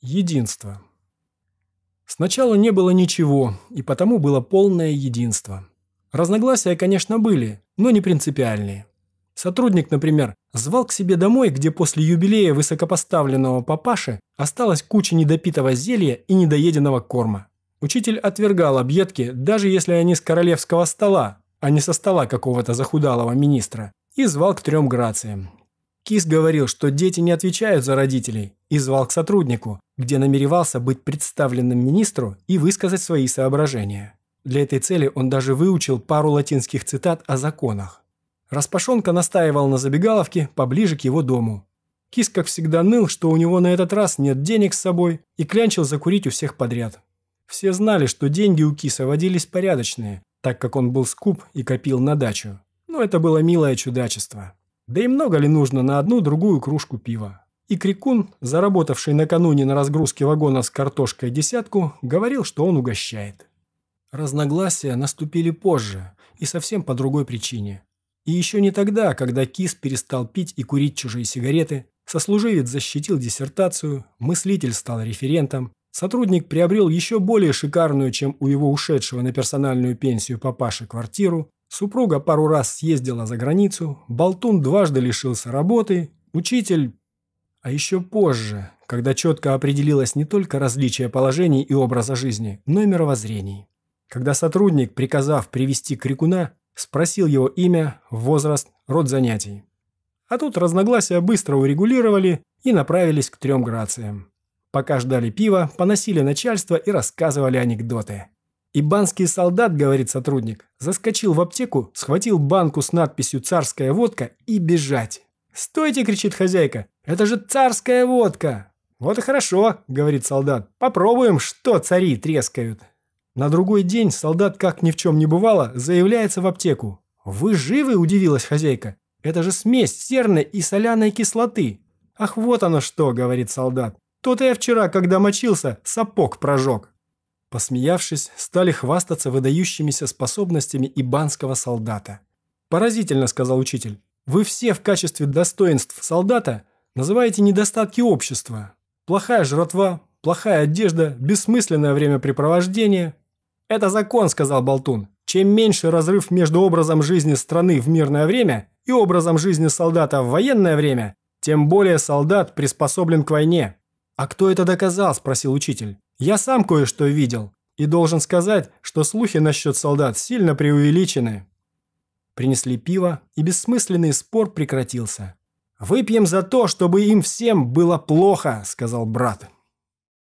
Единство. Сначала не было ничего, и потому было полное единство. Разногласия, конечно, были, но не принципиальные. Сотрудник, например, звал к себе домой, где после юбилея высокопоставленного папаши осталась куча недопитого зелья и недоеденного корма. Учитель отвергал объедки, даже если они с королевского стола, а не со стола какого-то захудалого министра, и звал к трем грациям. Кис говорил, что дети не отвечают за родителей, и звал к сотруднику, где намеревался быть представленным министру и высказать свои соображения. Для этой цели он даже выучил пару латинских цитат о законах. Распашонка настаивал на забегаловке поближе к его дому. Кис, как всегда, ныл, что у него на этот раз нет денег с собой, и клянчил закурить у всех подряд. Все знали, что деньги у Киса водились порядочные, так как он был скуп и копил на дачу. Но это было милое чудачество. Да и много ли нужно на одну-другую кружку пива? И Крикун, заработавший накануне на разгрузке вагона с картошкой десятку, говорил, что он угощает. Разногласия наступили позже и совсем по другой причине. И еще не тогда, когда Кис перестал пить и курить чужие сигареты, сослуживец защитил диссертацию, мыслитель стал референтом, сотрудник приобрел еще более шикарную, чем у его ушедшего на персональную пенсию папаши квартиру, Супруга пару раз съездила за границу, Болтун дважды лишился работы, учитель... А еще позже, когда четко определилось не только различие положений и образа жизни, но и мировоззрений. Когда сотрудник, приказав привести крикуна, спросил его имя, возраст, род занятий. А тут разногласия быстро урегулировали и направились к трем грациям. Пока ждали пива, поносили начальство и рассказывали анекдоты. «Ибанский солдат, — говорит сотрудник, — заскочил в аптеку, схватил банку с надписью «Царская водка» и бежать. «Стойте!» — кричит хозяйка. «Это же царская водка!» «Вот и хорошо!» — говорит солдат. «Попробуем, что цари трескают!» На другой день солдат, как ни в чем не бывало, заявляется в аптеку. «Вы живы?» – удивилась хозяйка. «Это же смесь серной и соляной кислоты». «Ах, вот оно что!» – говорит солдат. «То-то я вчера, когда мочился, сапог прожег». Посмеявшись, стали хвастаться выдающимися способностями ибанского солдата. «Поразительно», — сказал учитель. «Вы все в качестве достоинств солдата называете недостатки общества. Плохая жратва, плохая одежда, бессмысленное времяпрепровождение». «Это закон», — сказал Болтун. «Чем меньше разрыв между образом жизни страны в мирное время и образом жизни солдата в военное время, тем более солдат приспособлен к войне». «А кто это доказал?» – спросил учитель. «Я сам кое-что видел. И должен сказать, что слухи насчет солдат сильно преувеличены». Принесли пиво, и бессмысленный спор прекратился. «Выпьем за то, чтобы им всем было плохо», – сказал брат.